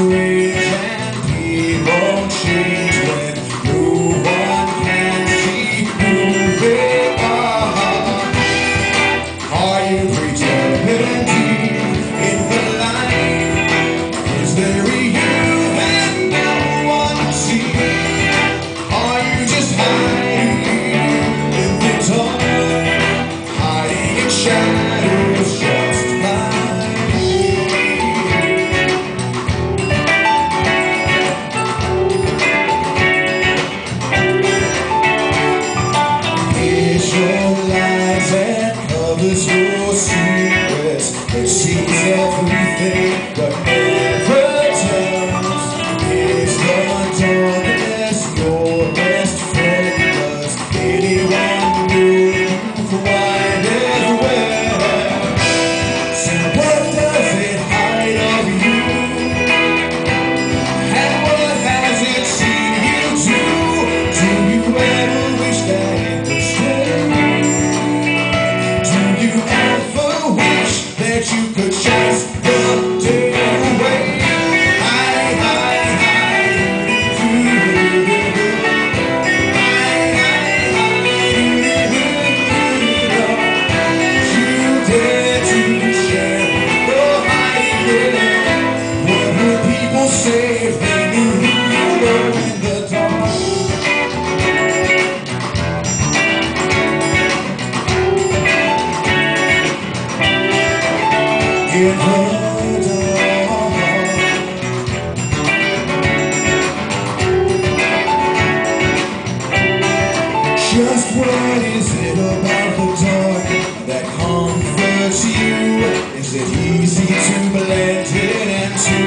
We and he won't change. Just what is it about the toy that comforts you? Is it easy to blend in and to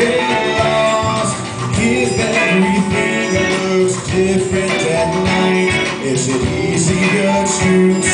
get lost? Is everything that looks different at night? Is it easier to